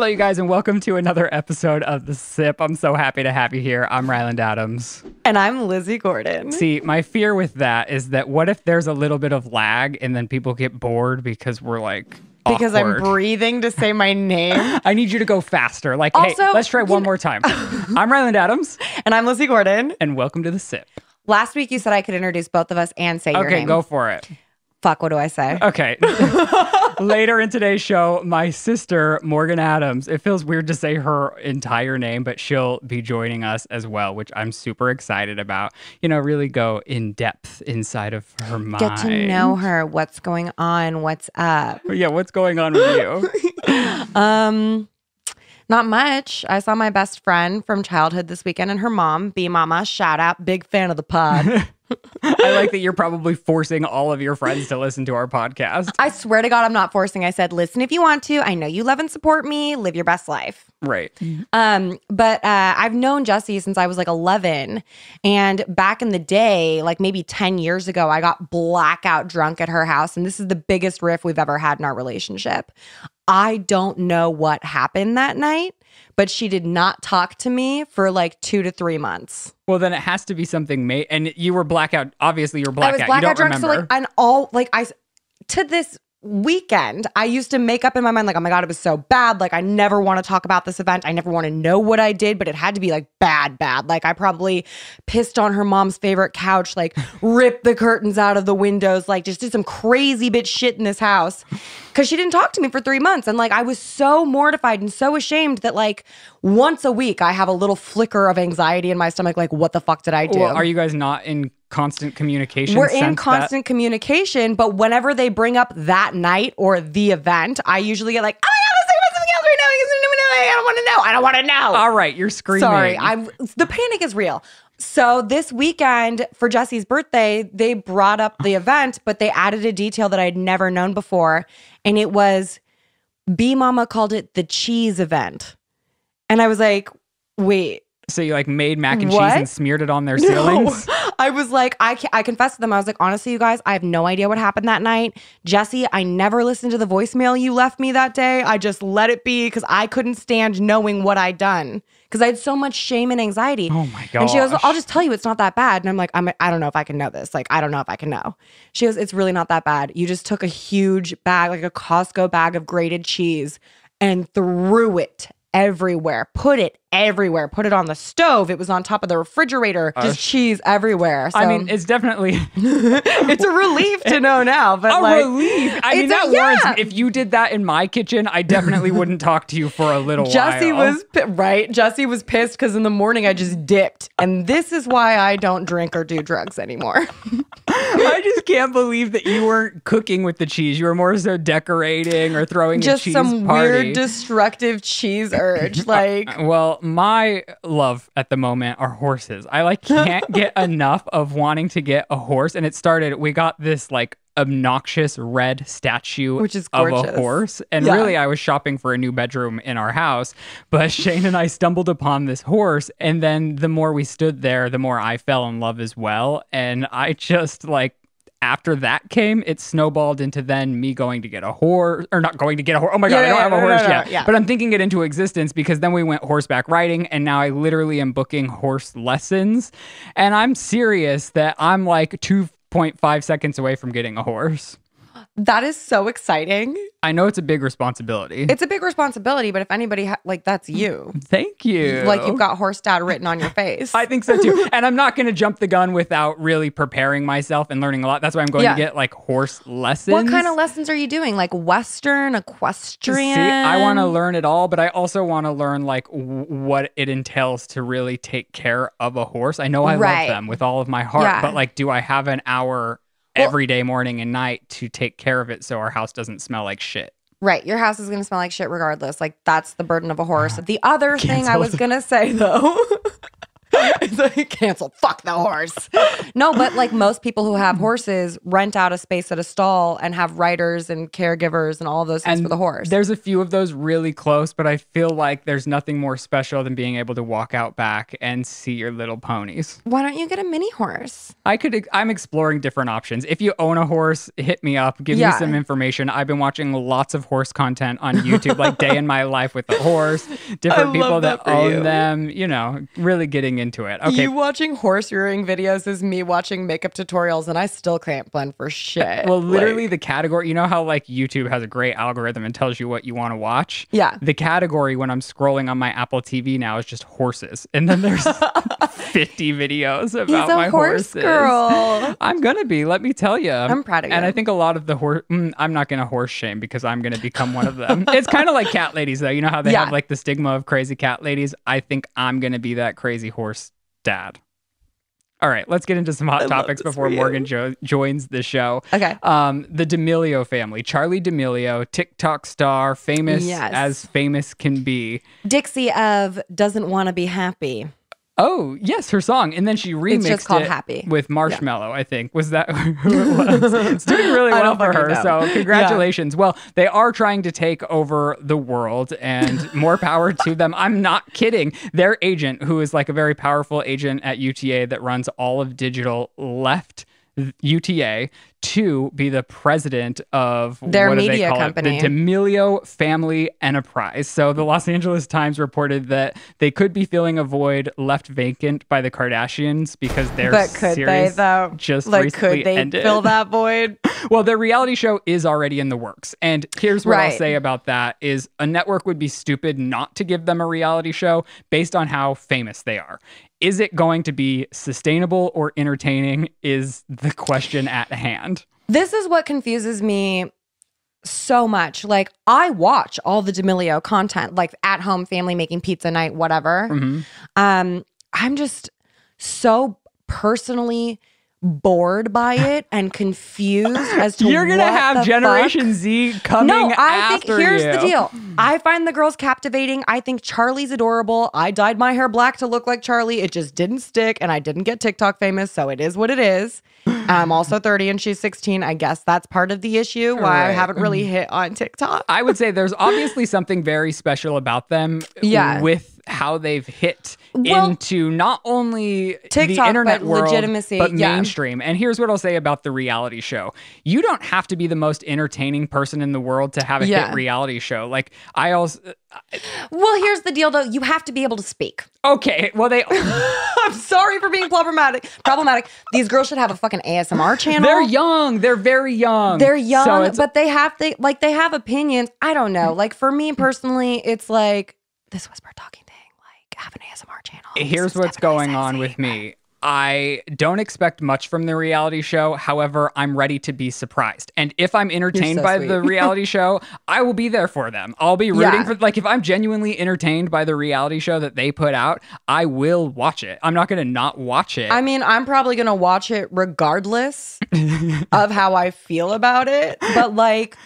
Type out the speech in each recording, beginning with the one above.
Hello, you guys, and welcome to another episode of The Sip. I'm so happy to have you here. I'm Ryland Adams. And I'm Lizze Gordon. See, my fear with that is that what if there's a little bit of lag and then people get bored because we're like, because awkward. I'm breathing to say my name. I need you to go faster. Like, hey, Also, let's try one more time. I'm Ryland Adams, and I'm Lizze Gordon. and welcome to The Sip. Last week you said I could introduce both of us and say your name. Okay, go for it. Fuck, what do I say? Okay. Later in today's show, my sister, Morgan Adams, it feels weird to say her entire name, but she'll be joining us as well, which I'm super excited about. You know, really go in depth inside of her mind. Get to know her, what's going on, what's up. Yeah, what's going on with you? Um, not much. I saw my best friend from childhood this weekend and her mom, B Mama. Shout out, big fan of the pod. I like that you're probably forcing all of your friends to listen to our podcast. I swear to God, I'm not forcing. I said, listen if you want to. I know you love and support me. Live your best life. Right. Um, but uh, I've known Jesse since I was like 11. And back in the day, like maybe 10 years ago, I got blackout drunk at her house. And this is the biggest riff we've ever had in our relationship. I don't know what happened that night, but she did not talk to me for like two to three months. Well, then it has to be something made. And you were blackout. Obviously, you're I blackout. was you blackout don't drunk. remember. So like, and all like I, to this weekend, I used to make up in my mind, like, oh my God, it was so bad. Like, I never want to talk about this event. I never want to know what I did, but it had to be like bad, bad. Like, I probably pissed on her mom's favorite couch, like, ripped the curtains out of the windows, like, just did some crazy bitch shit in this house because she didn't talk to me for three months. And like, I was so mortified and so ashamed that, like, once a week, I have a little flicker of anxiety in my stomach, like, what the fuck did I do? well, are you guys not in constant communication? We're in that- constant communication, but whenever they bring up that night or the event, I usually get like, "Oh my god, let's talk about something else right now because I don't want to know. I don't want to know." All right, you're screaming. Sorry, I'm. The panic is real. So this weekend for Jesse's birthday, they brought up the event, but they added a detail that I'd never known before, and it was B Mama called it the cheese event, and I was like, "Wait." So you like made mac and What? cheese and smeared it on their ceilings? No. I was like, I, I confessed to them. I was like, honestly, you guys, I have no idea what happened that night. Jesse, I never listened to the voicemail you left me that day. I just let it be because I couldn't stand knowing what I'd done because I had so much shame and anxiety. Oh my god! And she goes. I'll just tell you it's not that bad. And I'm like, I'm, I don't know if I can know this. Like, I don't know if I can know. She goes, it's really not that bad. You just took a huge bag, like a Costco bag of grated cheese and threw it everywhere. Put it everywhere. Put it on the stove. It was on top of the refrigerator. Uh, just cheese everywhere. So I mean, it's definitely it's a relief to know now. But a like, relief. I mean, a- that yeah. warrants. If you did that in my kitchen, I definitely wouldn't talk to you for a little Jesse while. was right. Jesse was pissed because in the morning I just dipped, and this is why I don't drink or do drugs anymore. I just can't believe that you weren't cooking with the cheese. You were more so decorating or throwing a just cheese some party. weird destructive cheese urge. Like Well, my love at the moment are horses. I like can't get enough of wanting to get a horse. And it started, we got this like obnoxious red statue Which is of a horse. And Yeah. really I was shopping for a new bedroom in our house. But Shane and I stumbled upon this horse. And then the more we stood there, the more I fell in love as well. And I just like after that came, it snowballed into then me going to get a horse, or not going to get a horse. Oh my god, Yeah, I don't yeah, have a no, no, horse no, yet. yeah. But I'm thinking it into existence because then we went horseback riding and now I literally am booking horse lessons. And I'm serious that I'm like 2.5 seconds away from getting a horse. That is so exciting. I know it's a big responsibility. It's a big responsibility, but if anybody ha- like that's mm, you, Thank you. like you've got horse dad written on your face. I think so too. and I'm not going to jump the gun without really preparing myself and learning a lot. That's why I'm going Yeah. to get like horse lessons. what kind of lessons are you doing? Like Western, equestrian? See, I want to learn it all, but I also want to learn like w- what it entails to really take care of a horse. I know I Right. love them with all of my heart, Yeah. but like, do I have an hour every day, morning and night, to take care of it so our house doesn't smell like shit? Right. Your house is going to smell like shit regardless. Like, that's the burden of a horse. The other thing I was going to say, though, it's like cancel. Fuck the horse. No, but like most people who have horses rent out a space at a stall and have riders and caregivers and all of those things for the horse. There's a few of those really close, but I feel like there's nothing more special than being able to walk out back and see your little ponies. Why don't you get a mini horse? I could I'm exploring different options. If you own a horse, hit me up, give Yeah. me some information. I've been watching lots of horse content on YouTube, like day in my life with the horse, different people that, that own you. them, you know, really getting into it. Okay. You watching horse rearing videos is me watching makeup tutorials, and I still can't blend for shit. well, literally Like, the category, you know how like YouTube has a great algorithm and tells you what you want to watch? Yeah. The category when I'm scrolling on my Apple TV now is just horses. And then there's 50 videos about my horse horses. girl. I'm gonna be. Let me tell you. I'm proud of And. I think a lot of the horse. Mm, I'm not gonna horse shame because I'm gonna become one of them. it's kind of like cat ladies, though. You know how they Yeah. have like the stigma of crazy cat ladies. I think I'm gonna be that crazy horse dad. All right, let's get into some hot love topics before for. Morgan jo- joins the show. Okay. Um, the D'Amelio family, Charli D'Amelio, TikTok star, famous Yes. as famous can be. Dixie of doesn't want to be happy. Oh, yes, her song. And then she remixed just called it Happy. with Marshmello, I think. Was that who it was? It's doing really well for her. know. So, congratulations. Well, they are trying to take over the world and more power to them. I'm not kidding. Their agent, who is like a very powerful agent at UTA that runs all of digital, left UTA to be the president of Their media they call company. It? The D'Amelio Family Enterprise. So the Los Angeles Times reported that they could be filling a void left vacant by the Kardashians because their But could they series though? just like, recently could they ended. fill that void? Well, their reality show is already in the works. And here's what I'll say about that is a network would be stupid not to give them a reality show based on how famous they are. Is it going to be sustainable or entertaining is the question at hand. This is what confuses me so much. Like, I watch all the D'Amelio content, like at home, family making pizza night, whatever. Mm-hmm. Um, I'm just so personally bored by it and confused as to You're gonna have Generation fuck. Z coming No, I think here's you. the deal. I find the girls captivating. I think Charli's adorable. I dyed my hair black to look like Charli. It just didn't stick, and I didn't get TikTok famous, so it is what it is. I'm also 30 and she's 16. I guess that's part of the issue why I haven't really mm. hit on TikTok. I would say there's obviously something very special about them Yeah. with how they've hit Well, into not only the TikTok, internet but world, legitimacy, but yeah. mainstream. And here's what I'll say about the reality show. You don't have to be the most entertaining person in the world to have a Yeah. hit reality show. Like I also uh, Well, here's the deal though. You have to be able to speak. okay, well they I'm sorry for being problematic. Problematic. These girls should have a fucking ASMR channel. they're young. They're very young. They're young, So but they have they like they have opinions. I don't know. Like for me personally, it's like this whisper talking have an ASMR channel. Here's what's definitely going on sexy. with me. I don't expect much from the reality show. However, I'm ready to be surprised. And if I'm entertained so by sweet. the reality show, I will be there for them. I'll be rooting Yeah. for like if I'm genuinely entertained by the reality show that they put out, I will watch it. I'm not going to not watch it. I mean, I'm probably gonna watch it regardless of how I feel about it. But like,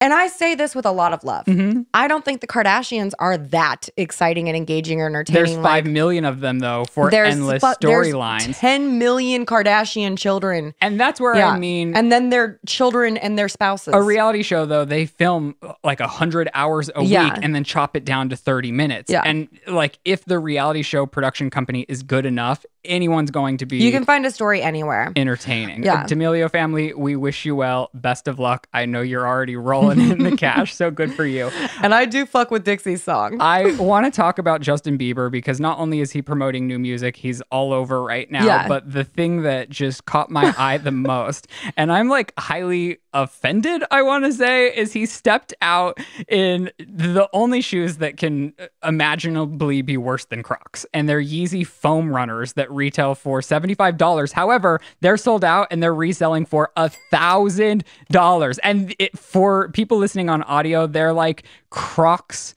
and I say this with a lot of love. Mm-hmm. I don't think the Kardashians are that exciting and engaging or entertaining. there's five million like, of them though for endless storylines. 10 million Kardashian children. And that's where Yeah. I mean and then their children and their spouses. a reality show though they film uh, like a hundred hours a Yeah. week and then chop it down to 30 minutes Yeah. and like if the reality show production company is good enough anyone's going to be you can find a story anywhere. entertaining Yeah. D'Amelio family we wish you well best of luck I know you're already rolling in the cash so good for you And I do fuck with Dixie's song. I want to talk about Justin Bieber because not only is he promoting new music, he's all over right now. Yeah. But the thing that just caught my eye the most, and I'm like highly offended, I want to say, is he stepped out in the only shoes that can imaginably be worse than Crocs. And they're Yeezy foam runners that retail for $75. However, they're sold out and they're reselling for a thousand dollars. And it, for people listening on audio, they're like Crocs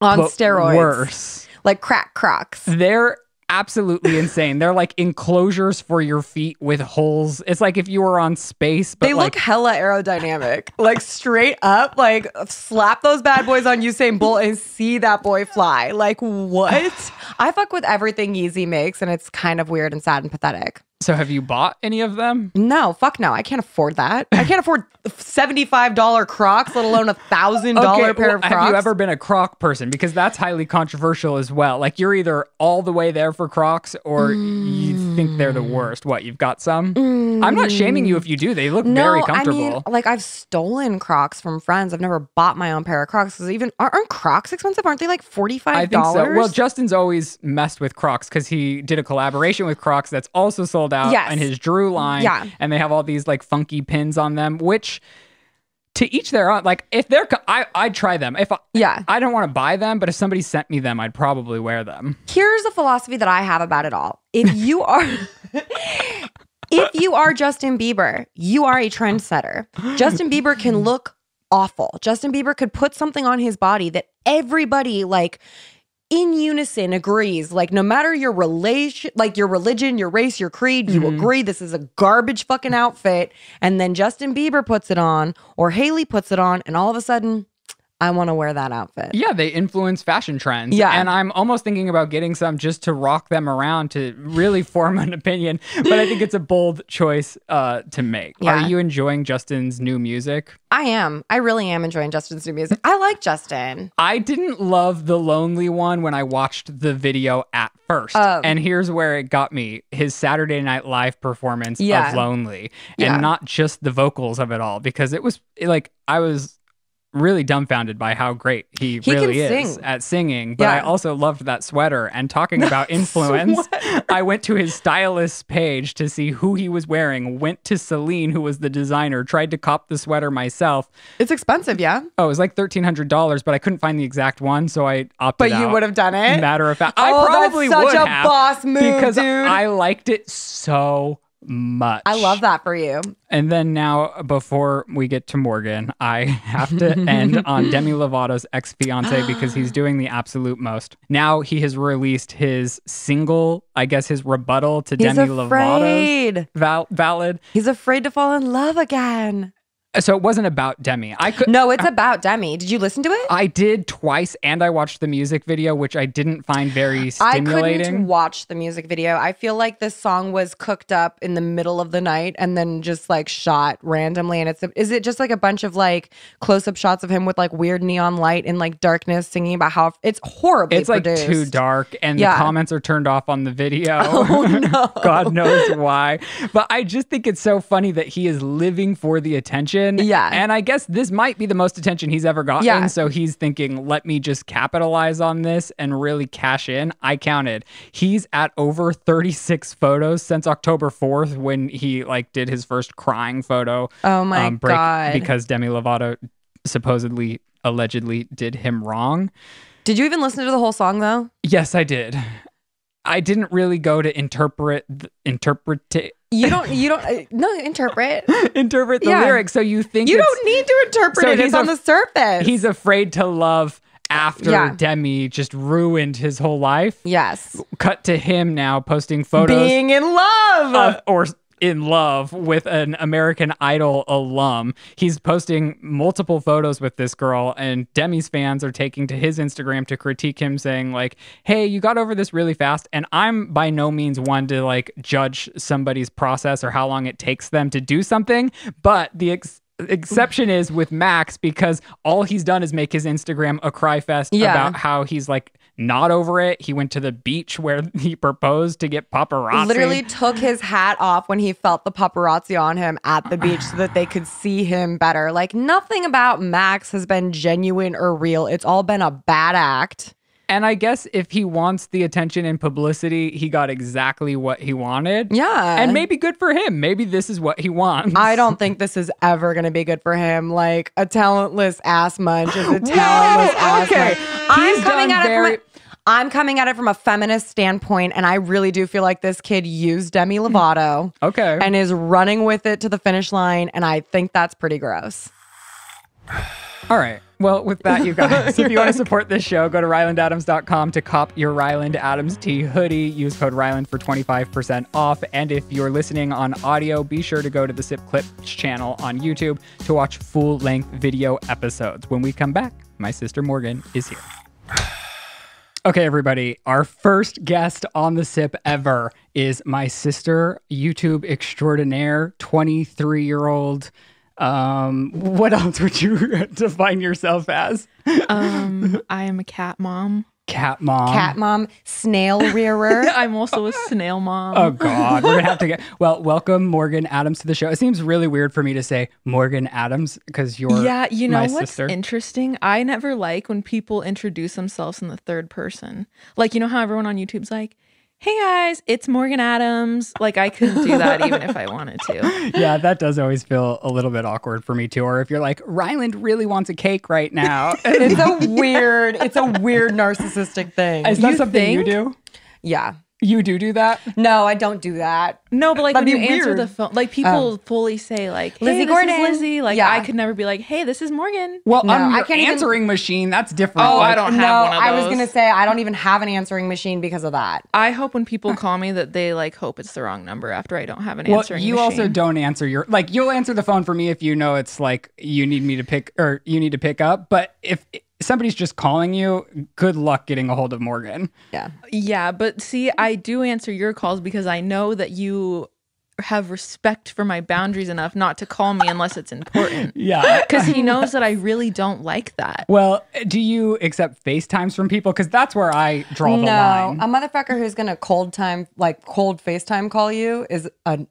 on steroids. Worse. Like crack crocs. They're absolutely insane. They're like enclosures for your feet with holes. It's like if you were on space, but They like look hella aerodynamic, like straight up. Like slap those bad boys on Usain Bolt and see that boy fly. Like what? I fuck with everything Yeezy makes, and it's kind of weird and sad and pathetic. So have you bought any of them? No, fuck no. I can't afford that. I can't afford seventy-five dollar Crocs, let alone a thousand dollar pair well, of Crocs. Have you ever been a Croc person? Because that's highly controversial as well. Like you're either all the way there for Crocs or you think they're the mm. worst. What, you've got some? I'm not shaming you if you do. They look very comfortable. I mean, like I've stolen Crocs from friends. I've never bought my own pair of Crocs because even aren't, Crocs expensive? Aren't they like forty-five I think dollars? so. Well, Justin's always messed with Crocs because he did a collaboration with Crocs that's also sold out Yes. in his Drew line. Yeah. And they have all these like funky pins on them, which to each their own. Like if they're, I, I'd try them. If I, Yeah. I don't want to buy them, but if somebody sent me them, I'd probably wear them. Here's a philosophy that I have about it all. If you are if you are Justin Bieber, you are a trendsetter. Justin Bieber can look awful. Justin Bieber could put something on his body that everybody like in unison agrees like no matter your relation like your religion your race your creed you mm-hmm. agree this is a garbage fucking outfit and then Justin Bieber puts it on or Hailey puts it on and all of a sudden I want to wear that outfit. Yeah, they influence fashion trends. Yeah. And I'm almost thinking about getting some just to rock them around to really form an opinion. But I think it's a bold choice uh, to make. Yeah. Are you enjoying Justin's new music? I am. I really am enjoying Justin's new music. I like Justin. I didn't love the lonely one when I watched the video at first. Oh. and here's where it got me his Saturday Night Live performance Yeah. of Lonely. Yeah. And not just the vocals of it all, because it was like I was really dumbfounded by how great he, He really is sing. at singing. But I also loved that sweater. And talking about influence, I went to his stylist's page to see who he was wearing, went to Celine, who was the designer, tried to cop the sweater myself. It's expensive, yeah. Oh, it was like thirteen hundred dollars, but I couldn't find the exact one, so I opted But you would have done it. Matter of fact, I Oh, that's probably such would a have boss move, because dude. I liked it so much. I love that for you. And then now, before we get to Morgan, I have to end on Demi Lovato's ex fiance because he's doing the absolute most. Now he has released his single, I guess his rebuttal to He's Demi Lovato's afraid. val- ballad. He's afraid to fall in love again. So it wasn't about Demi. I could. No, it's about Demi. Did you listen to it? I did twice, and I watched the music video, which I didn't find very I stimulating. couldn't watch the music video. I feel like this song was cooked up in the middle of the night and then just like shot randomly. And it's is it just like a bunch of like close up shots of him with like weird neon light and like darkness singing about how it's horribly It's like too dark, and Yeah. the comments are turned off on the video. Oh no! God knows why. But I just think it's so funny that he is living for the attention. Yeah. And I guess this might be the most attention he's ever gotten. Yeah. So he's thinking, let me just capitalize on this and really cash in. I counted. He's at over 36 photos since October 4th when he like did his first crying photo. um, Oh my God. Because Demi Lovato supposedly allegedly did him wrong. Did you even listen to the whole song though? Yes, I did. I didn't really go to interpret interpret You don't. You don't. uh, No, interpret. interpret the Yeah. lyrics. So you think You don't need to interpret So it. he's It's on the surface. he's afraid to love after Yeah. Demi just ruined his whole life. yes, Cut to him now posting photos being in love. of, or in love with an American Idol alum. He's posting multiple photos with this girl, and Demi's fans are taking to his Instagram to critique him, saying, like, hey, you got over this really fast. And I'm by no means one to like judge somebody's process or how long it takes them to do something, but the ex- exception is with Max because all he's done is make his Instagram a cry fest Yeah. about how he's like not over it. He went to the beach where he proposed to get paparazzi. literally took his hat off when he felt the paparazzi on him at the beach so that they could see him better. Like nothing about Max has been genuine or real. It's all been a bad act. And I guess if he wants the attention and publicity, he got exactly what he wanted. Yeah. And maybe good for him. Maybe this is what he wants. I don't think this is ever going to be good for him. Like a talentless ass munch is a talentless ass okay. munch. I'm coming at very- from a, I'm coming at it from a feminist standpoint, and I really do feel like this kid used Demi Lovato Okay. and is running with it to the finish line, and I think that's pretty gross. All right. Well, with that, you guys, if you want to support this show, go to RylandAdams.com to cop your Ryland Adams Tea hoodie. Use code Ryland for 25% off. And if you're listening on audio, be sure to go to the Sip Clips channel on YouTube to watch full length video episodes. When we come back, my sister Morgan is here. Okay, everybody, our first guest on the sip ever is my sister, YouTube extraordinaire, 23 year old. Um, what else would you define yourself as? Um, I am a cat mom. Cat mom. Cat mom, snail rearer. I'm also a snail mom. Oh God, we're gonna have to get. Well, welcome Morgan Adams to the show. It seems really weird for me to say Morgan Adams because you're yeah, you know my what's sister. interesting? I never like when people introduce themselves in the third person. Like, you know how everyone on YouTube's like, hey guys, it's Morgan Adams. Like, I couldn't do that even if I wanted to. yeah, that does always feel a little bit awkward for me too. Or if you're like, Ryland really wants a cake right now. it's a weird, it's a weird narcissistic thing. Is that You something you do? yeah. You do do that? No, I don't do that. No, but like That'd when be you answer the phone, like people um, fully say like, hey, Lizze this Gordon. is Lizze. Like, Yeah. I could never be like, hey, this is Morgan. Well, No, I'm I can't even- answering machine. That's different. Oh, I don't have no, one of I was gonna say I don't even have an answering machine because of that. I hope when people call me that they like hope it's the wrong number after I don't have an Well, answering you machine. also don't answer your like you'll answer the phone for me if you know it's like you need me to pick or you need to pick up. But if somebody's just calling you, good luck getting a hold of Morgan. Yeah. Yeah, but see, I do answer your calls because I know that you have respect for my boundaries enough not to call me unless it's important. Yeah. Because he knows that I really don't like that. Well, do you accept FaceTimes from people? Because that's where I draw the No, line. a motherfucker who's gonna cold time, like cold FaceTime call you is a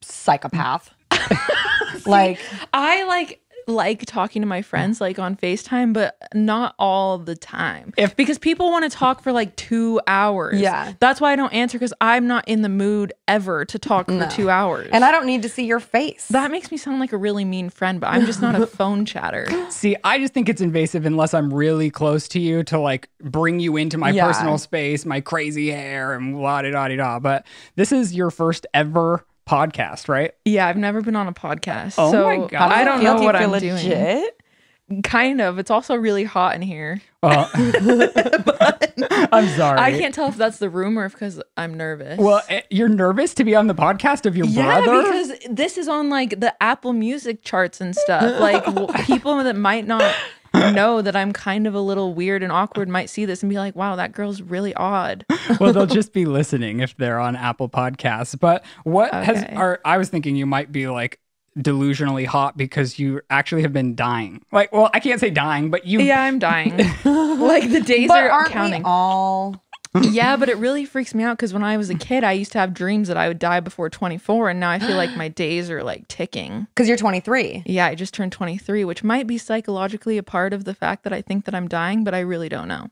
psychopath. like, I like like talking to my friends like on FaceTime, but not all the time. If- because people want to talk for like two hours. Yeah. That's why I don't answer because I'm not in the mood ever to talk for two hours. and I don't need to see your face. that makes me sound like a really mean friend, but I'm just not a phone chatter. See, I just think it's invasive unless I'm really close to you to like bring you into my Yeah. personal space, my crazy hair, and da da da da. But this is your first ever podcast, right? Yeah, I've never been on a podcast. Oh so my God. I don't know what I'm doing. legit? Kind of. It's also really hot in here. Well, I'm sorry. I can't tell if that's the room or if because I'm nervous. Well, eh, you're nervous to be on the podcast of your yeah, brother? because this is on like the Apple Music charts and stuff. Like people that might not know that I'm kind of a little weird and awkward might see this and be like, "Wow, that girl's really odd." well, they'll just be listening if they're on Apple Podcasts. But what has Okay. are I was thinking you might be like delusionally hot because you actually have been dying. Like, well, I can't say dying, but you Yeah, I'm dying. like the days But are aren't counting. we all? Yeah, but it really freaks me out because when I was a mm. kid, I used to have dreams that I would die before 24, and now I feel like my days are like ticking. Because you're 23. Yeah, I just turned 23, which might be psychologically a part of the fact that I think that I'm dying, but I really don't know.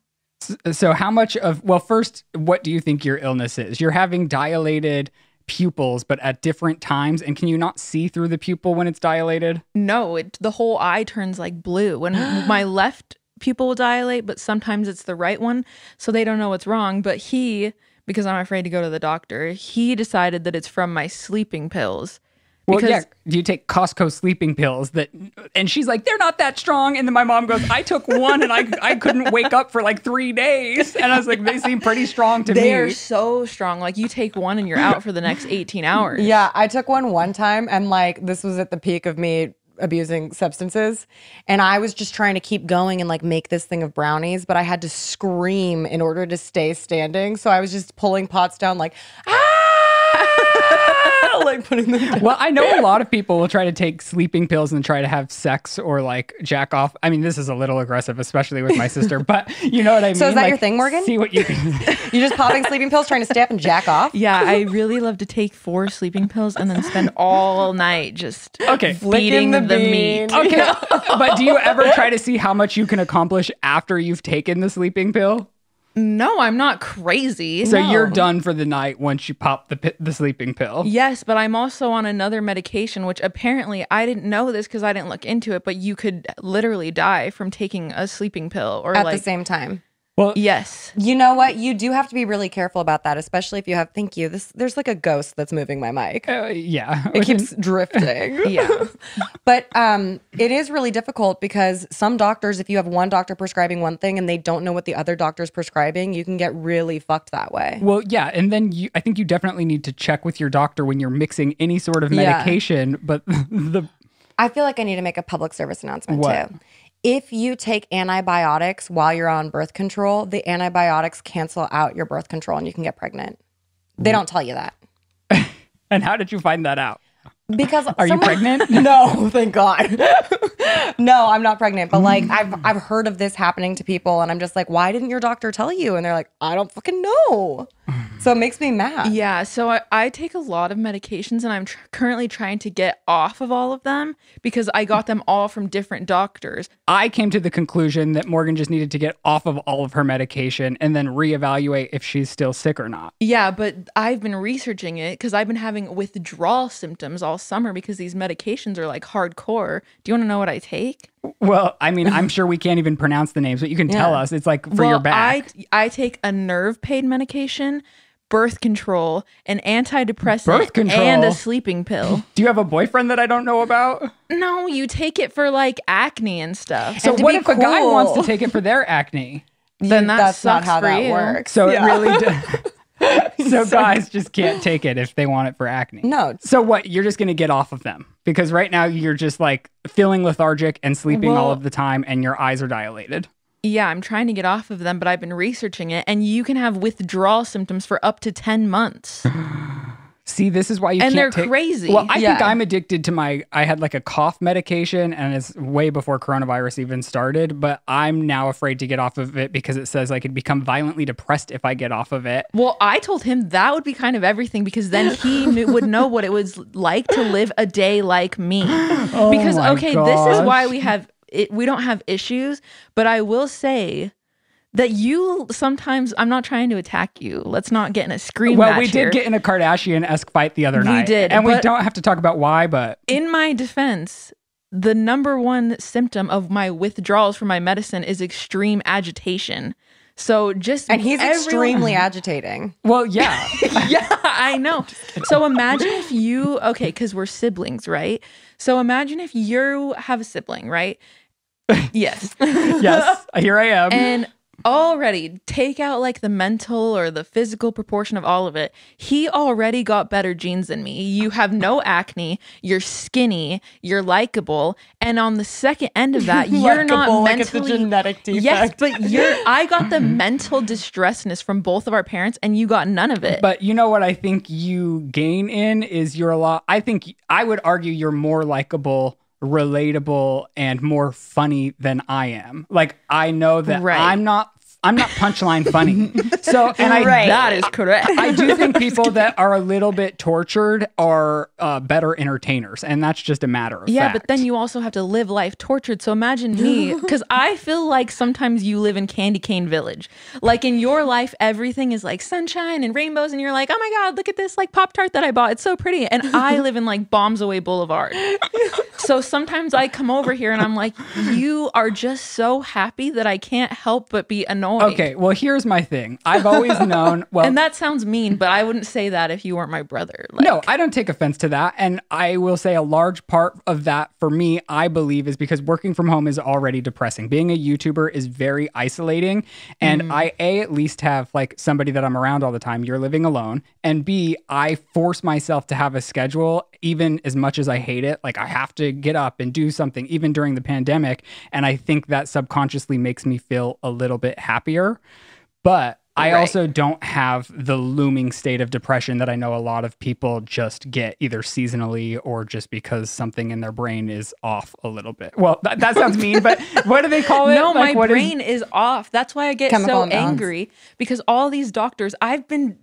So, how much of, well, first, what do you think your illness is? You're having dilated pupils, but at different times. And can you not see through the pupil when it's dilated? No, it the whole eye turns like blue when my left pupil will dilate, but sometimes it's the right one, so they don't know what's wrong. But he, because I'm afraid to go to the doctor, he decided that it's from my sleeping pills. Well, Because yeah, you take Costco sleeping pills that, and she's like, they're not that strong. And then my mom goes, I took one and I, I couldn't wake up for like three days. And I was like, they seem pretty strong to they me. They are so strong. Like you take one and you're out for the next 18 hours. Yeah, I took one one time, and like this was at the peak of me abusing substances, and I was just trying to keep going and like make this thing of brownies, but I had to scream in order to stay standing. So I was just pulling pots down, like ah, like putting them. Down. Well, I know a lot of people will try to take sleeping pills and try to have sex or like jack off. I mean, this is a little aggressive, especially with my sister, but you know what I mean? So is that your thing, Morgan? See what you can. You just popping sleeping pills, trying to stay up and jack off. Yeah, I really love to take four sleeping pills and then spend all night just Okay. feeding the the, meat. Okay. but do you ever try to see how much you can accomplish after you've taken the sleeping pill? No, I'm not crazy. So No. you're done for the night once you pop the the sleeping pill. Yes, but I'm also on another medication, which apparently I didn't know this because I didn't look into it. But you could literally die from taking a sleeping pill or At like the same time. Well, yes, You know what? You do have to be really careful about that, especially if you have. Thank you. This there's like a ghost that's moving my mic. uh, yeah. It keeps drifting. yeah. But um, it is really difficult because some doctors, if you have one doctor prescribing one thing and they don't know what the other doctor's prescribing, you can get really fucked that way. Well, yeah, and then you, I think you definitely need to check with your doctor when you're mixing any sort of Yeah. medication. But the I feel like I need to make a public service announcement What? too. If you take antibiotics while you're on birth control, the antibiotics cancel out your birth control and you can get pregnant. They don't tell you that. and how did you find that out? Because Are you pregnant? No, thank God. no, I'm not pregnant. But like mm. I've I've heard of this happening to people and I'm just like, why didn't your doctor tell you? And they're like, I don't fucking know. So it makes me mad. Yeah, so I, I take a lot of medications and I'm tr- currently trying to get off of all of them because I got them all from different doctors. I came to the conclusion that Morgan just needed to get off of all of her medication and then reevaluate if she's still sick or not. Yeah, but I've been researching it because I've been having withdrawal symptoms all summer because these medications are like hardcore. Do you want to know what I take? Well, I mean, I'm sure we can't even pronounce the names, but you can tell us. It's like for well, your back. I I take a nerve pain medication, birth control, an antidepressant, Birth control? and a sleeping pill. Do you have a boyfriend that I don't know about? no, you take it for like acne and stuff. So And what be if a guy wants to take it for their acne? then that That's not how for that you. works. So Yeah. it really does. so guys just can't take it if they want it for acne. No. So what? You're just going to get off of them because right now you're just like feeling lethargic and sleeping all of the time and your eyes are dilated. Yeah, I'm trying to get off of them, but I've been researching it, and you can have withdrawal symptoms for up to 10 months. See, this is why you And can't they're take- crazy. Well, I think I'm addicted to my. I had like a cough medication, and it's way before coronavirus even started. But I'm now afraid to get off of it because it says I could become violently depressed if I get off of it. Well, I told him that would be kind of everything because then he knew, would know what it was like to live a day like me. Oh because Oh my okay, this is why we have it, we don't have issues, but I will say that you sometimes I'm not trying to attack you. Let's not get in a scream Well, match we did here. get in a Kardashian esque fight the other We night. We did, and we don't have to talk about why, but in my defense, the number one symptom of my withdrawals from my medicine is extreme agitation. So just And he's everyone- extremely agitating. well, yeah. yeah, I know. So imagine if you okay, because we're siblings, right? So imagine if you have a sibling, right? Yes. yes, here I am. and already take out like the mental or the physical proportion of all of it. He already got better genes than me. You have no acne, you're skinny, you're likable, and on the second end of that, you're not Likeable, like it's a mentally genetic Yes, but you're I got the mental distressness from both of our parents and you got none of it. But you know what I think you gain in is you're a lot. I think I would argue you're more likable, relatable, and more funny than I am. Like I know that Right. I'm not. I'm not punchline funny. So and I Right. that is correct. I do think people that are a little bit tortured are uh, better entertainers, and that's just a matter of Yeah, fact. but then you also have to live life tortured. So imagine me, because I feel like sometimes you live in Candy Cane Village. Like in your life, everything is like sunshine and rainbows, and you're like, oh my God, look at this like Pop Tart that I bought. It's so pretty. And I live in like Bombs Away Boulevard. So sometimes I come over here and I'm like, you are just so happy that I can't help but be annoyed. Okay, well, here's my thing. I've always known. Well, And that sounds mean, but I wouldn't say that if you weren't my brother. Like, no, I don't take offense to that. And I will say a large part of that for me, I believe, is because working from home is already depressing. Being a YouTuber is very isolating. And mm. I, A, at least have like somebody that I'm around all the time. You're living alone. And B, I force myself to have a schedule, even as much as I hate it. Like I have to get up and do something, even during the pandemic. And I think that subconsciously makes me feel a little bit happier. But I Right. also don't have the looming state of depression that I know a lot of people just get either seasonally or just because something in their brain is off a little bit. Well, that, that sounds mean, but what do they call it? No, Like, my what is- brain is off. That's why I get Chemical so imbalance. angry because all these doctors, I've been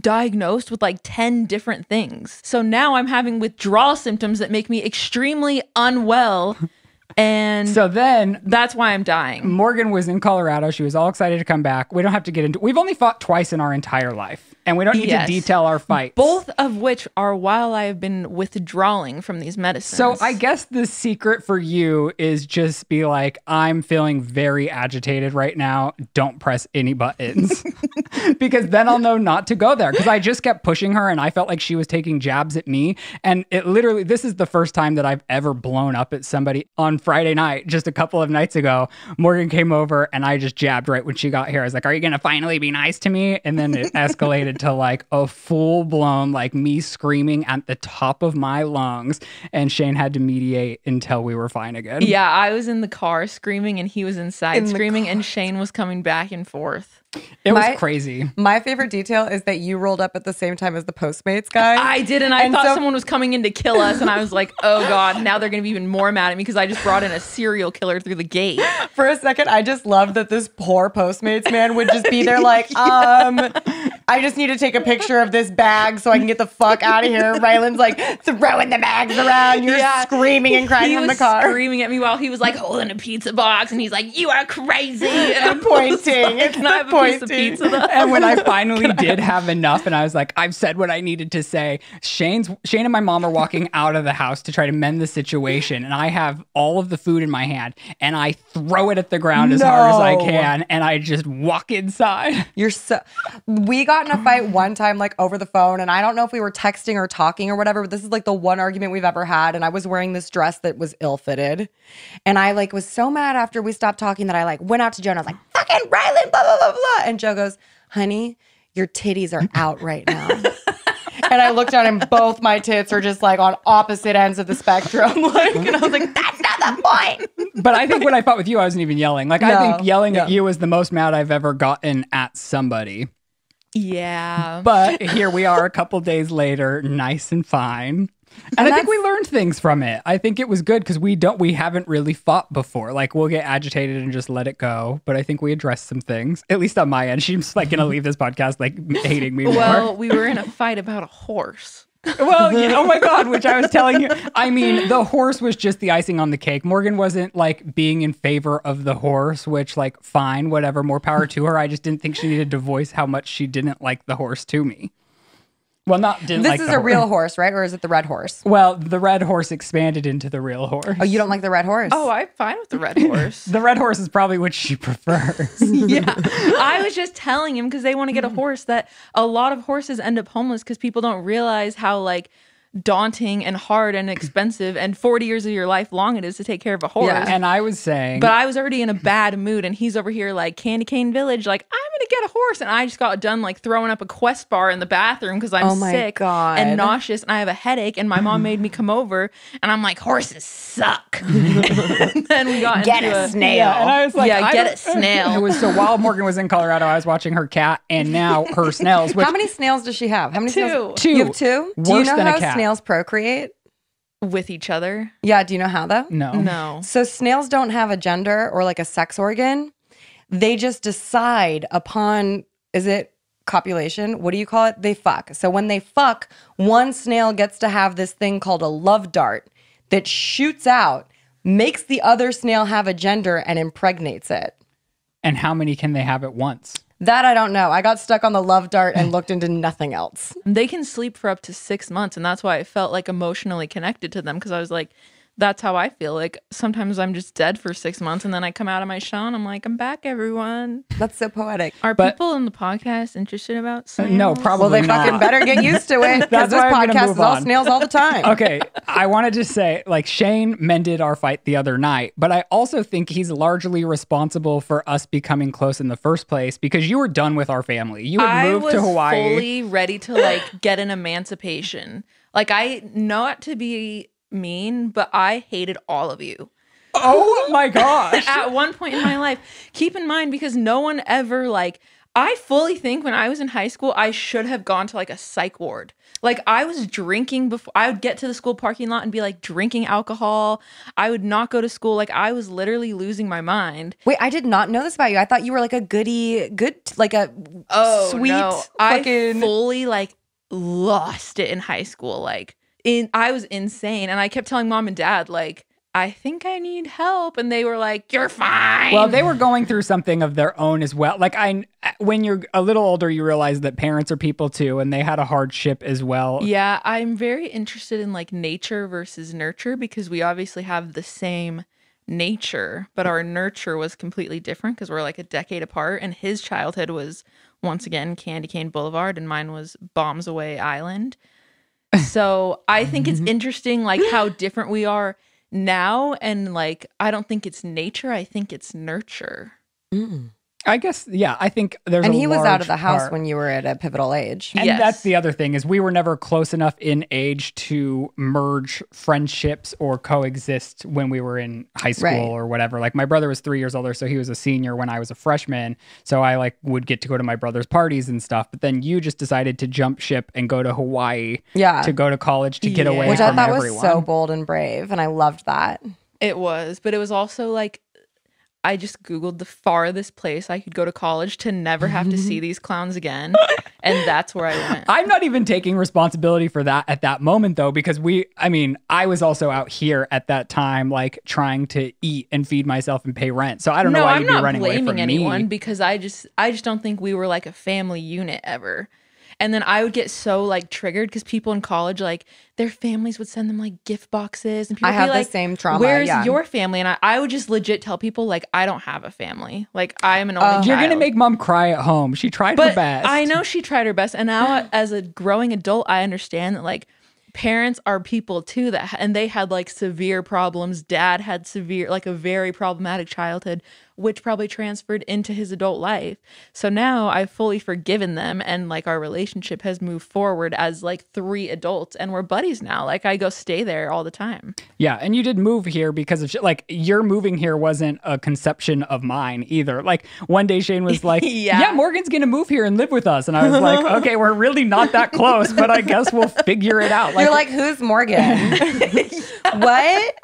diagnosed with like 10 different things. So now I'm having withdrawal symptoms that make me extremely unwell. And so then that's why I'm dying. Morgan was in Colorado. She was all excited to come back. We don't have to get into. We've only fought twice in our entire life, And we don't need Yes. to detail our fights. Both of which are while I have been withdrawing from these medicines. So I guess the secret for you is just be like, I'm feeling very agitated right now. Don't press any buttons. because then I'll know not to go there. Because I just kept pushing her and I felt like she was taking jabs at me. And it literally, this is the first time that I've ever blown up at somebody on Friday night, just a couple of nights ago. Morgan came over and I just jabbed right when she got here. I was like, Are you going to finally be nice to me? And then it escalated to like a full blown, like me screaming at the top of my lungs. And Shane had to mediate until we were fine again. Yeah, I was in the car screaming and he was inside In screaming and Shane was coming back and forth. It was crazy. My favorite detail is that you rolled up at the same time as the Postmates guy. I did, and I And thought so- someone was coming in to kill us, and I was like, "Oh God!" Now they're going to be even more mad at me because I just brought in a serial killer through the gate. For a second, I just loved that this poor Postmates man would just be there like, um, I just need to take a picture of this bag so I can get the fuck out of here. Ryland's like throwing the bags around. You're Yeah. screaming and crying he from was the car. screaming at me while he was like holding a pizza box, and he's like, "You are crazy!" And I'm pointing. It's Can the I have a piece of pointing. pizza? Though? and when I finally did have enough, and I was like, I've said what I needed to say. Shane's Shane and my mom are walking out of the house to try to mend the situation, and I have all of the food in my hand, and I throw it at the ground as hard as I can, and I just walk inside. You're so. We got in a fight one time, like over the phone, and I don't know if we were texting or talking or whatever. But this is like the one argument we've ever had. And I was wearing this dress that was ill fitted, and I like was so mad after we stopped talking that I like went out to Joe and I was like, "Fucking Ryland, blah blah blah blah." And Joe goes, "Honey, your titties are out right now." and I looked down and both my tits are just like on opposite ends of the spectrum. Like, and I was like, "That's not the point." But I think when I fought with you, I wasn't even yelling. Like I think yelling at you was the most mad I've ever gotten at somebody. Yeah, But here we are a couple days later, nice and fine. And, I think we learned things from it. I think it was good because we don't we haven't really fought before. Like we'll get agitated and just let it go. But I think we addressed some things. At least on my end. She's like gonna leave this podcast like hating me well, more. we were in a fight about a horse. Well, yeah, oh my god, which I was telling you. I mean, the horse was just the icing on the cake. Morgan wasn't like being in favor of the horse, which like fine, whatever, more power to her. I just didn't think she needed to voice how much she didn't like the horse to me. Well, not didn't This like is the a horse. real horse, right? Or is it the red horse? Well, the red horse expanded into the real horse. Oh, you don't like the red horse? Oh, I'm fine with the red horse. The red horse is probably what she prefers. yeah. I was just telling him because they want to get a horse that a lot of horses end up homeless because people don't realize how like daunting and hard and expensive and 40 years of your life long it is to take care of a horse. Yeah. and I was saying, But I was already in a bad mood, and he's over here like Candy Cane Village, like I'm gonna get a horse, and I just got done like throwing up a Quest bar in the bathroom because I'm Oh my sick God. and nauseous, and I have a headache, and my mom made me come over, and I'm like horses suck. and then we got Get into a snail. yeah, and I was like, Yeah, I get don't- snail. It was so while Morgan was in Colorado, I was watching her cat and now her snails. Which How many snails does she have? How many Two. snails? Two. You have two? Do you Worse know than a how cat. Snails procreate? with each other. Yeah, do you know how though? No, No. So snails don't have a gender or like a sex organ. They just decide upon is it copulation? What do you call it? They fuck. So when they fuck, one snail gets to have this thing called a love dart that shoots out, makes the other snail have a gender and impregnates it. And how many can they have at once? That I don't know. I got stuck on the love dart and looked into nothing else. They can sleep for up to six months, and that's why I felt like emotionally connected to them because I was like, that's how I feel. Like sometimes I'm just dead for six months, and then I come out of my shell and I'm like, I'm back, everyone. That's so poetic. Are But- people in the podcast interested about Uh, snails? No, probably Well, they not. fucking better get used to it because this why I'm gonna podcast is all snails all the time. okay, I wanted to say, like, Shane mended our fight the other night, but I also think he's largely responsible for us becoming close in the first place because you were done with our family. You had I moved was to Hawaii. fully ready to like get an emancipation. Like I not to be mean, but I hated all of you. oh my gosh. at one point in my life. Keep in mind because no one ever like I fully think when I was in high school I should have gone to like a psych ward. Like I was drinking before I would get to the school parking lot and be like drinking alcohol. I would not go to school like I was literally losing my mind. Wait, I did not know this about you. I thought you were like a goody, good, like a sweet Oh, no. fucking. I fully like lost it in high school. Like in I was insane and I kept telling mom and dad like I think I need help. And they were like, You're fine. Well, they were going through something of their own as well. Like I, when you're a little older, you realize that parents are people too, and they had a hardship as well. Yeah, I'm very interested in like nature versus nurture because we obviously have the same nature, but our nurture was completely different because we're like a decade apart. And his childhood was once again Candy Cane Boulevard, and mine was Bombs Away Island. So I think it's mm-hmm. interesting, like how different we are now. And like, I don't think it's nature, I think it's nurture. Mm. I guess, yeah, I think there's. And a he was out of the house part- when you were at a pivotal age. And Yes. that's the other thing is we were never close enough in age to merge friendships or coexist when we were in high school Right. or whatever. Like my brother was three years older, so he was a senior when I was a freshman. So I like would get to go to my brother's parties and stuff. But then you just decided to jump ship and go to Hawaii Yeah. to go to college to get Yeah. away Which I thought everyone. was so bold and brave. And I loved that. It was, but it was also like I just Googled the farthest place I could go to college to never have to see these clowns again. And that's where I went. I'm not even taking responsibility for that at that moment though, because we, I mean, I was also out here at that time, like trying to eat and feed myself and pay rent. So I don't know why I'm you'd be not running away blaming from anyone me. because I just I just don't think we were like a family unit ever. And then I would get so like triggered because people in college, like their families would send them like gift boxes, and people I would have be the like, same trauma, Where's yeah. your family? And I, I would just legit tell people like I don't have a family. Like I am an only child. You're gonna make mom cry at home. She tried her best. I know she tried her best, and now as a growing adult, I understand that like parents are people too that and they had like severe problems. Dad had severe, like a very problematic childhood, which probably transferred into his adult life. So now I've fully forgiven them, and like our relationship has moved forward as like three adults, and we're buddies now. Like I go stay there all the time. Yeah, and you did move here because of shit. Like your moving here wasn't a conception of mine either. Like one day Shane was like, Yeah. "Yeah, Morgan's gonna move here and live with us," and I was like, "Okay, we're really not that close, but I guess we'll figure it out." You're like, who's Morgan? what?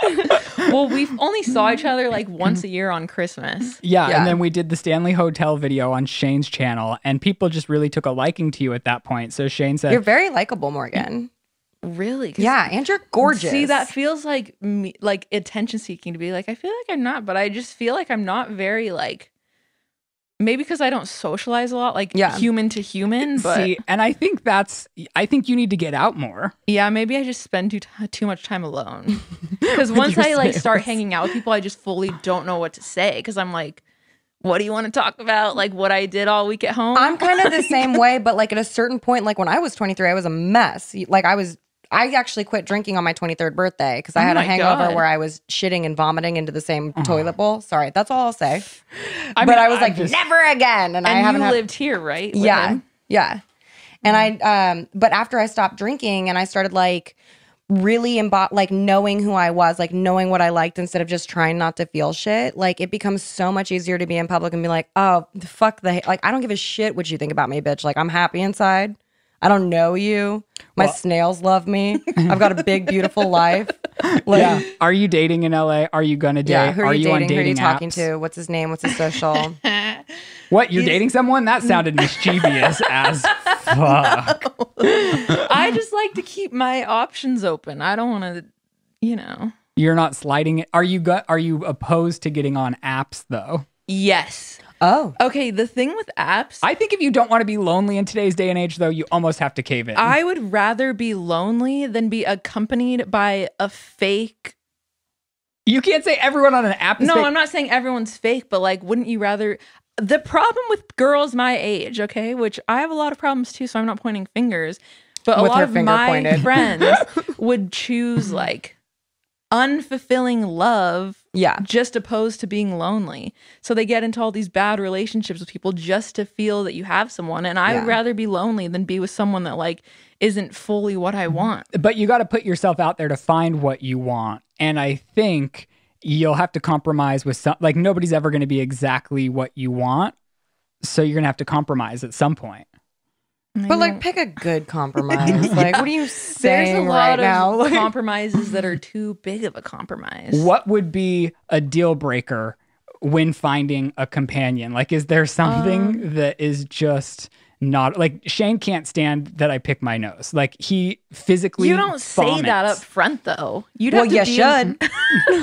well, we only saw each other like once a year on Christmas. Yeah, Yeah. and then we did the Stanley Hotel video on Shane's channel, and people just really took a liking to you at that point. So Shane said, You're very likable, Morgan. Really? Yeah, and you're gorgeous. See, that feels like me, like attention seeking to be like, I feel like I'm not, but I just feel like I'm not very like, maybe because I don't socialize a lot, like Yeah. human to human. But "See," and I think that's, I think you need to get out more. yeah, maybe I just spend too, t- too much time alone. Because once I your like start hanging out with people, I just fully don't know what to say. Because I'm like, what do you want to talk about? Like what I did all week at home? I'm kind of the same way, but like at a certain point, like when I was 23, I was a mess. Like I was, I actually quit drinking on my 23rd birthday because I Oh had a hangover God. where I was shitting and vomiting into the same toilet bowl. Sorry, that's all I'll say. I but mean, I was I'm like, just- never again. And, I haven't had- lived here, right? yeah yeah and i um but after i stopped drinking and i started like really embod like knowing who i was like knowing what i liked instead of just trying not to feel shit like it becomes so much easier to be in public and be like oh fuck the like i don't give a shit what you think about me bitch like i'm happy inside i don't know you my snails love me i've got a big beautiful life like, yeah. Are you dating in LA? Are you gonna date? yeah, who are, you on dating? Who are you talking apps? to? What's his name? What's his social? What? You're dating someone? That sounded mischievous as fuck. I just like to keep my options open. I don't want to, you know. You're not sliding it. Are you go- Are you opposed to getting on apps though? Yes. Oh, Okay, the thing with apps, I, I think if you don't want to be lonely in today's day and age, though, you almost have to cave in. I would rather be lonely than be accompanied by a fake. you can't say everyone on an app is No, fake. I'm not saying everyone's fake, but like, wouldn't you rather? The problem with girls my age, okay, which I have a lot of problems too, so I'm not pointing fingers, but a With lot of my pointed. friends would choose like unfulfilling love yeah. just opposed to being lonely. So they get into all these bad relationships with people just to feel that you have someone. And I would rather be lonely than be with someone that like isn't fully what I want. but you got to put yourself out there to find what you want. And I think you'll have to compromise with some, like, nobody's ever going to be exactly what you want. So you're going to have to compromise at some point. But like, pick a good compromise. Like, what are you say there's saying a lot right of now? Like, compromises that are too big of a compromise. What would be a deal breaker when finding a companion? Like, is there something Um, that is just not like Shane can't stand that I pick my nose. Like he physically You don't say that up vomits. front though. You'd Well, have to you be should.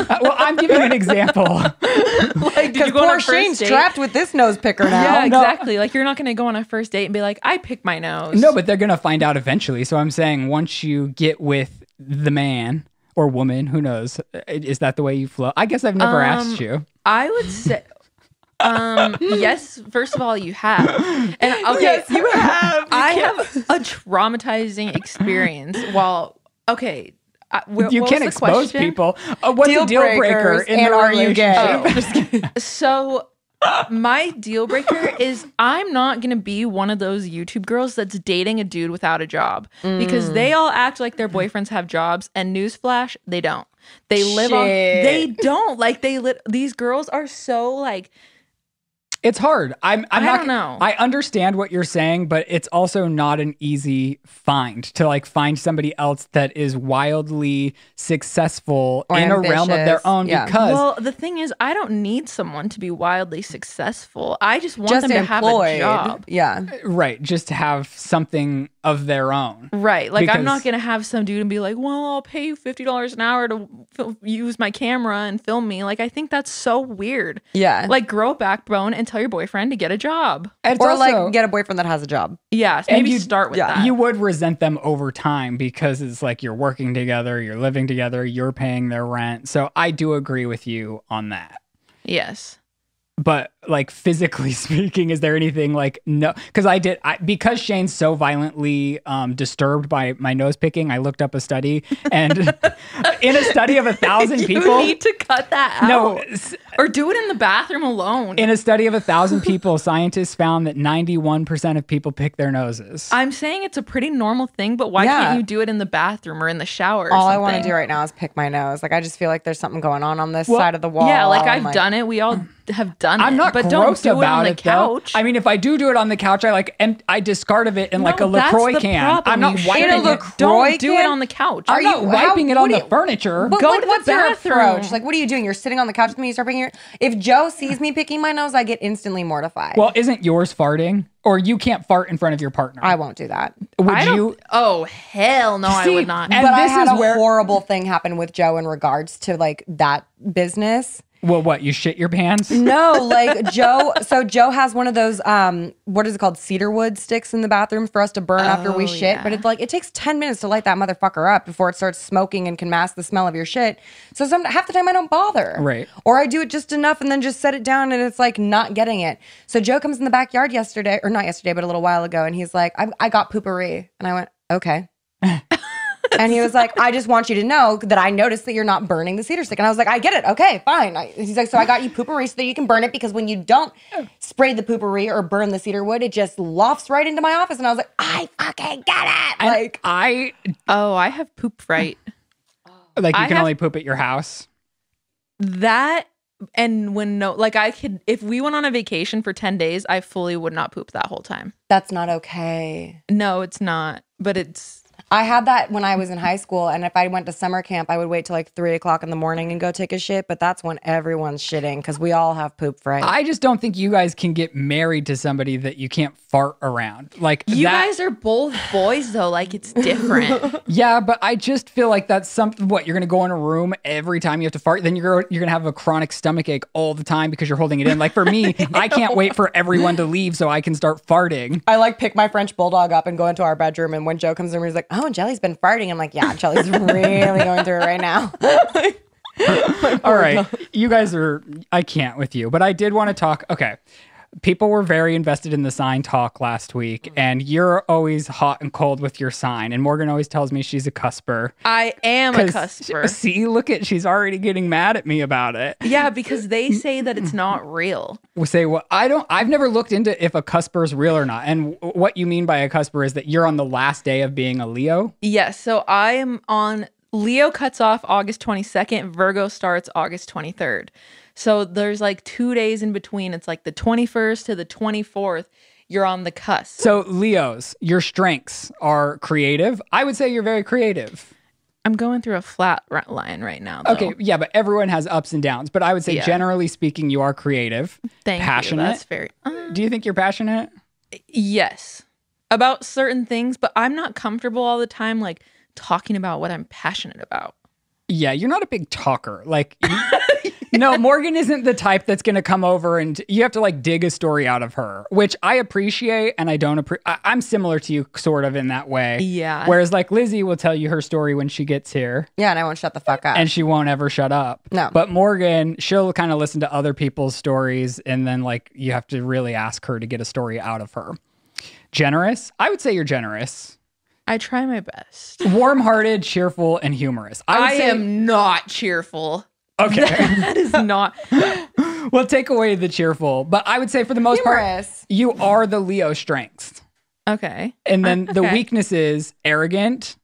Uh, well, I'm giving an example. like, did Because you go poor a first Shane's date? trapped with this nose picker now. Yeah, no. exactly. Like you're not gonna go on a first date and be like, I pick my nose. no, but they're gonna find out eventually. So I'm saying once you get with the man or woman, who knows? Is that the way you flow? I guess I've never Um, asked you. I would say. Um. yes. First of all, you have, and okay, Yes, you have. I have a traumatizing experience. While okay, I, wh- You can't expose question? people. Uh, what's Deal a deal breaker in the are you gay? relationship? So my deal breaker is I'm not gonna be one of those YouTube girls that's dating a dude without a job because Mm. they all act like their boyfriends have jobs, and newsflash, they don't. They live on. They don't like they. Lit, these girls are so like It's hard. I'm. I'm I not. don't know. I understand what you're saying, but it's also not an easy find to like find somebody else that is wildly successful Or in a realm of their own. Yeah. Because Well, the thing is, I don't need someone to be wildly successful. I just want Just them to have a job. Yeah. right, just to have something of their own. Right. Like, I'm not going to have some dude and be like, well, I'll pay you $50 an hour to fil- use my camera and film me. Like, I think that's so weird. Yeah. Like, grow a backbone and tell your boyfriend to get a job. It's or also- like get a boyfriend that has a job. Yeah. so And maybe you- start with yeah, that. you would resent them over time because it's like you're working together, you're living together, you're paying their rent. So I do agree with you on that. yes. But like physically speaking is there anything like no because i did I, because shane's so violently um, disturbed by my nose picking i looked up a study and in a study of a thousand You people need to cut that out. no Or do it in the bathroom alone. in a study of a thousand people scientists found that 91% of people pick their noses I'm saying it's a pretty normal thing, but why Yeah. can't you do it in the bathroom or in the shower? Or All I want to do right now is pick my nose. Like I just feel like there's something going on on this Well, side of the wall. Yeah, like I'm I've done it. We all have done I'm it. not but gross don't do about it on the it though. couch. I mean, if I do do it on the couch, I like and I discard of it in like a LaCroix can. problem. I'm not You wiping shouldn't. it. LaCroix Don't do it on the couch. Are I'm not you- wiping how- it on what the you- furniture. But Go what- to the what's your bathroom. approach? Like, what are you doing? You're sitting on the couch with me. You start picking your. If Joe sees me picking my nose, I get instantly mortified. Well, isn't yours farting? Or you can't fart in front of your partner? I won't do that. Would you? Oh hell no, I would not. and but I this had is a where- horrible thing happen with Joe in regards to like that business. Well, what? You shit your pants? No, like Joe. So Joe has one of those um, what is it called, cedarwood sticks in the bathroom for us to burn after we Oh, shit. But it's like it takes ten minutes to light that motherfucker up before it starts smoking and can mask the smell of your shit. So some half the time I don't bother. Right. Or I do it just enough and then just set it down and it's like not getting it. So Joe comes in the backyard yesterday, or not yesterday, but a little while ago, and he's like, I, I got Poo-Pourri, and I went, okay. And he was like, I just want you to know that I noticed that you're not burning the cedar stick. And I was like, I get it. Okay, fine. I, he's like, so I got you Poo-Pourri so that you can burn it because when you don't spray the Poo-Pourri or burn the cedar wood, it just lofts right into my office. And I was like, I fucking get it. And like, I oh, I have poop fright. like you I can have- only poop at your house. that and when no, like I could, if we went on a vacation for ten days, I fully would not poop that whole time. that's not okay. No, it's not. But it's I had that when I was in high school. And if I went to summer camp, I would wait till like three o'clock in the morning and go take a shit. But that's when everyone's shitting because we all have poop fright. I just don't think you guys can get married to somebody that you can't fart around. Like you that- guys are both boys though. Like it's different. Yeah, but I just feel like that's something. What you're gonna go in a room every time you have to fart, then you're you're gonna have a chronic stomach ache all the time because you're holding it in. Like for me, I can't wait for everyone to leave so I can start farting. I like pick my French bulldog up and go into our bedroom. And when Joe comes in, he's like, "Oh, Oh, Jelly's been farting." I'm like, "Yeah, Jelly's really going through it right now." All right, you guys are. I can't with you, but I did want to talk. Okay. People were very invested in the sign talk last week, mm-hmm. and you're always hot and cold with your sign. And Morgan always tells me she's a cusper. I am a cusper. See, look at she's already getting mad at me about it. Yeah, because they say that it's not real. will say well i don't i've never looked into if a cusper is real or not and what you mean by a cusper is that you're on the last day of being a leo Yes, so I am on Leo cuts off August 22nd, Virgo starts August 23rd. So there's like 2 days in between. It's like the 21st to the 24th. You're on the cusp. so leos your strengths are creative i would say you're very creative I'm going through a flat line right now. Though. okay yeah but everyone has ups and downs but i would say Yeah. generally speaking you are creative Thank passionate you. That's very. Uh, do you think you're passionate Yes. About certain things, but I'm not comfortable all the time like talking about what I'm passionate about. Yeah, you're not a big talker. Like, you- no, Morgan isn't the type that's going to come over and you have to like dig a story out of her, which I appreciate and I don't appreciate. I'm similar to you, sort of in that way. Yeah. Whereas, like, Lizze will tell you her story when she gets here Yeah, and I won't shut the fuck up. and she won't ever shut up. No. But Morgan, she'll kind of listen to other people's stories and then, like, you have to really ask her to get a story out of her. Generous? I would say you're generous. I try my best. Warm hearted, cheerful, and humorous. I, I say, am not cheerful. Okay. that is not. Well, take away the cheerful, but I would say for the most Humorous. part, you are the Leo strengths. Okay. And then uh, the Okay. weakness is arrogant,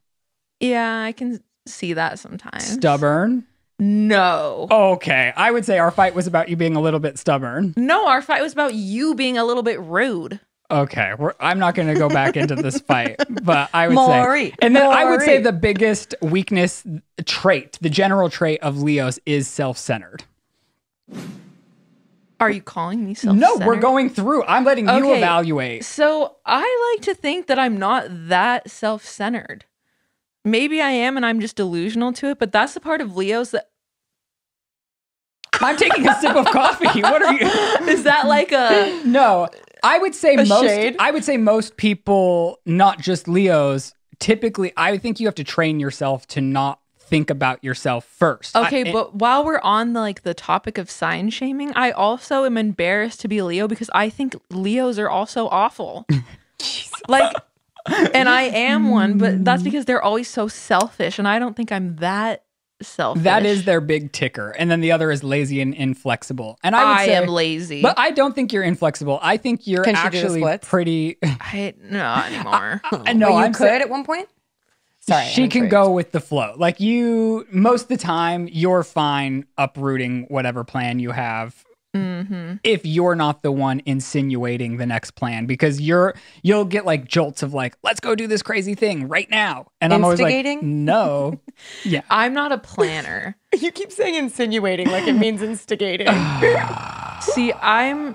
Yeah, I can see that sometimes. stubborn. No. Okay. I would say our fight was about you being a little bit stubborn. No, our fight was about you being a little bit rude. Okay. We're, I'm not going to go back into this fight, but I would Maury, say. And then I would say the biggest weakness trait, the general trait of Leos is self centered. Are you calling me self centered? No, we're going through. I'm letting you evaluate. So I like to think that I'm not that self centered. Maybe I am and I'm just delusional to it, but that's the part of Leo's that I'm taking a sip of coffee. What are you? is that like a No, I would say A most. shade? I would say most people, not just Leos. Typically, I think you have to train yourself to not think about yourself first. I- Okay, but while we're on the like the topic of sign shaming, I also am embarrassed to be a Leo because I think Leos are also awful. like and I am one, but that's because they're always so selfish and I don't think I'm that selfish. that is their big ticker, and then the other is lazy and inflexible. And I would I say, am lazy. but I don't think you're inflexible. I think you're Can she do the actually splits? pretty. I not anymore. I know but you I'm could sa- at one point. Sorry, she I'm can intrigued. go with the flow. Like you, most of the time, you're fine uprooting whatever plan you have. Hmm If you're not the one insinuating the next plan, because you're you'll get like jolts of like, let's go do this crazy thing right now, and I'm always like, Instigating? no, yeah, I'm not a planner. You keep saying insinuating like it means instigating. See, I'm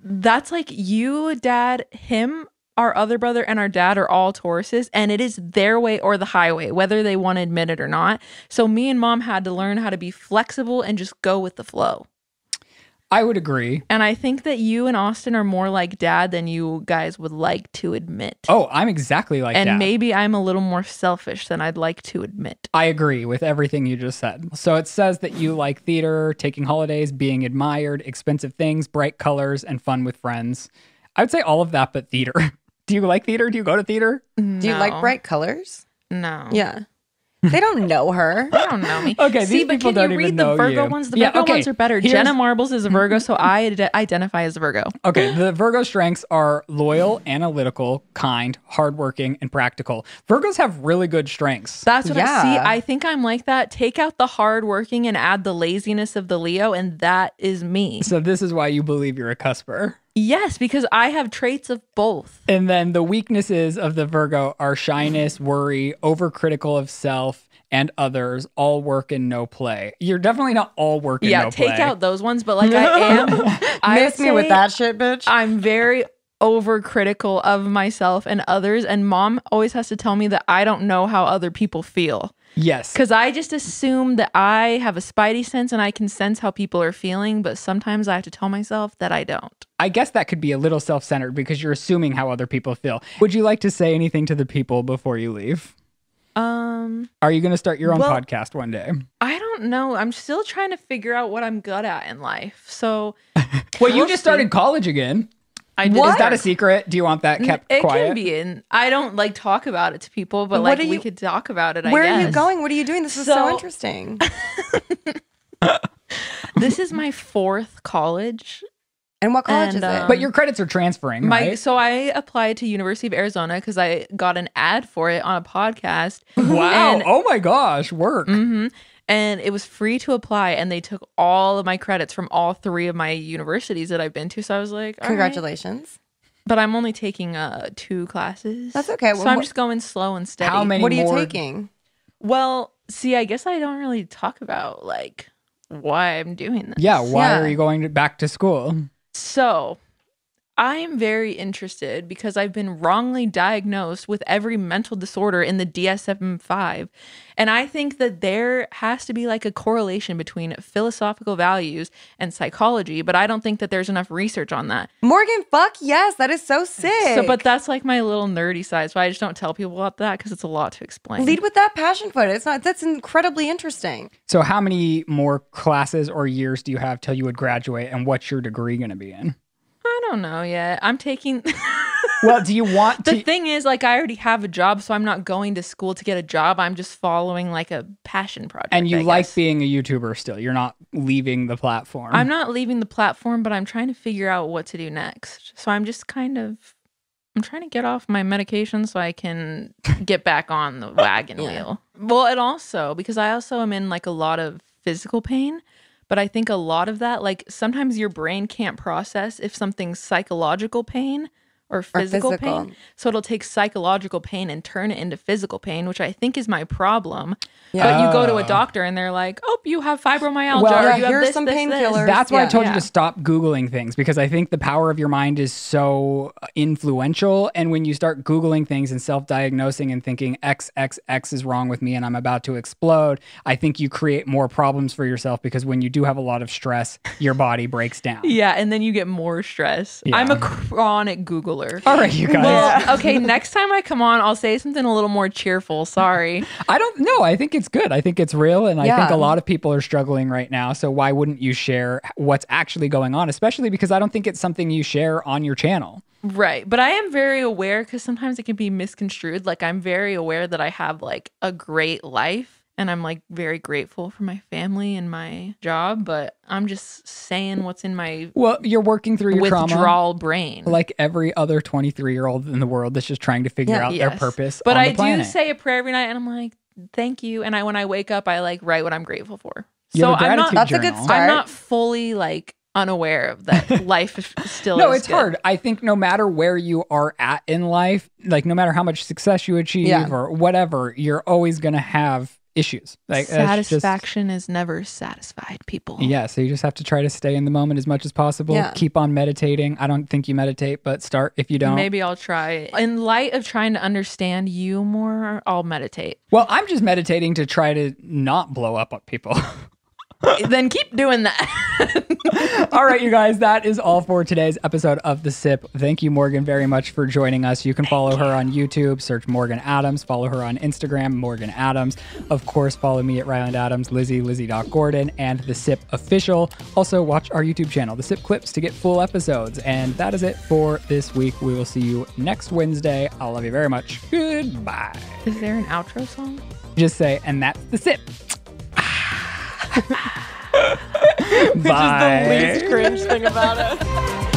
that's like you, dad, him, our other brother, and our dad are all Tauruses, and it is their way or the highway, whether they want to admit it or not. So me and mom had to learn how to be flexible and just go with the flow. I would agree. And I think that you and Austin are more like dad than you guys would like to admit. Oh, I'm exactly like that. and that. maybe I'm a little more selfish than I'd like to admit. I agree with everything you just said. So it says that you like theater, taking holidays, being admired, expensive things, bright colors, and fun with friends. I would say all of that, but theater. Do you like theater? Do you go to theater? Do you like bright colors? No. Yeah. They don't know her. They don't know me. Okay, See, these but people can don't you read the Virgo you. ones? The Yeah, Virgo okay. ones are better. Here's- Jenna Marbles is a Virgo, so I ide- identify as a Virgo. Okay, the Virgo strengths are loyal, analytical, kind, hardworking, and practical. Virgos have really good strengths. That's what I see. I think I'm like that. Take out the hardworking and add the laziness of the Leo, and that is me. So this is why you believe you're a cusper. Yes, because I have traits of both. And then the weaknesses of the Virgo are shyness, worry, overcritical of self and others, all work and no play. You're definitely not all work and yeah, no take out those ones, but like I am. I Miss me with that shit, bitch. I'm very overcritical of myself and others, and mom always has to tell me that I don't know how other people feel. Yes. Because I just assume that I have a spidey sense and I can sense how people are feeling, but sometimes I have to tell myself that I don't. I guess that could be a little self centered because you're assuming how other people feel. Would you like to say anything to the people before you leave? Um, Are you going to start your own Well- podcast one day? I don't know. I'm still trying to figure out what I'm good at in life. So, Well, you just started college again. I did. Is that a secret? Do you want that kept it quiet? can be, and I don't like talk about it to people, but What like are we you- could talk about it. I Where are you going? What are you doing? This is so, So- interesting. This is my fourth college. And what college And, is it? um, But your credits are transferring, My right? so I applied to University of Arizona because I got an ad for it on a podcast. wow. and- oh my gosh, work. hmm And it was free to apply, and they took all of my credits from all three of my universities that I've been to. So I was like, all right. Congratulations. But I'm only taking uh two classes. That's okay. So I'm what- just going slow and steady. How many What are you more- taking? Well, see, I guess I don't really talk about like why I'm doing this. Yeah, why Yeah. are you going to, back to school? So I am very interested because I've been wrongly diagnosed with every mental disorder in the DSM 5. And I think that there has to be like a correlation between philosophical values and psychology, but I don't think that there's enough research on that. Morgan, fuck yes, that is so sick. So, but that's like my little nerdy side. So I just don't tell people about that because it's a lot to explain. lead with that passion foot. It's not. That's incredibly interesting. So, how many more classes or years do you have till you would graduate, and what's your degree going to be in? I don't know yet. I'm taking. Well, do you want the thing is, like, I already have a job, so I'm not going to school to get a job. I'm just following like a passion project. and you I like guess. being a YouTuber still. You're not leaving the platform. I'm not leaving the platform, but I'm trying to figure out what to do next. So I'm just kind of. I'm trying to get off my medication so I can get back on the wagon Yeah. wheel. Well, and also because I also am in like a lot of physical pain, but I think a lot of that, like sometimes your brain can't process if something's psychological pain or physical, physical. pain. So it'll take psychological pain and turn it into physical pain, which I think is my problem. But you go to a Oh. doctor and they're like, "Oh, you have fibromyalgia. Well, or Yeah, you have here's this, some this, this." painkillers. That's why I Yeah. told you to stop Googling things because I think the power of your mind is so influential. And when you start Googling things and self diagnosing and thinking X X X is wrong with me and I'm about to explode, I think you create more problems for yourself because when you do have a lot of stress, your body breaks down. Yeah, and then you get more stress. Yeah. I'm a chronic Googler. All right, you guys. Well, okay, next time I come on, I'll say something a little more cheerful. Sorry. I don't know. I think it's good. I think it's real. And I think a lot of people are struggling right now. So why wouldn't you share what's actually going on? Especially because I don't think it's something you share on your channel. Right. But I am very aware because sometimes it can be misconstrued. Like, I'm very aware that I have like a great life and I'm like very grateful for my family and my job. But I'm just saying what's in my Well, you're working through your trauma. withdrawal brain. like every other 23 year old in the world that's just trying to figure Yeah. out their purpose. But on I the do say a prayer every night and I'm like, thank you. And I when I wake up, I like write what I'm grateful for. You so have a I'm not gratitude That's a good start. I'm not fully like unaware of that life is still No, is it's good. hard. I think no matter where you are at in life, like no matter how much success you achieve Yeah. or whatever, you're always going to have issues. Like uh, just- Satisfaction is never satisfied, people. yeah, so you just have to try to stay in the moment as much as possible. Yeah. Keep on meditating. I don't think you meditate, but start if you don't. Maybe I'll try. In light of trying to understand you more, I'll meditate. Well, I'm just meditating to try to not blow up on people. then keep doing that. all right, you guys, that is all for today's episode of The Sip. Thank you, Morgan, very much for joining us. You can follow her on YouTube, search Morgan Adams, follow her on Instagram, Morgan Adams. Of course, follow me at Ryland Adams, Lizze, Lizze.Gordon, and The Sip Official. Also, watch our YouTube channel, The Sip Clips, to get full episodes. And that is it for this week. We will see you next Wednesday. I love you very much. Goodbye. is there an outro song? Just say, and that's The Sip. Which is the least cringe thing about it.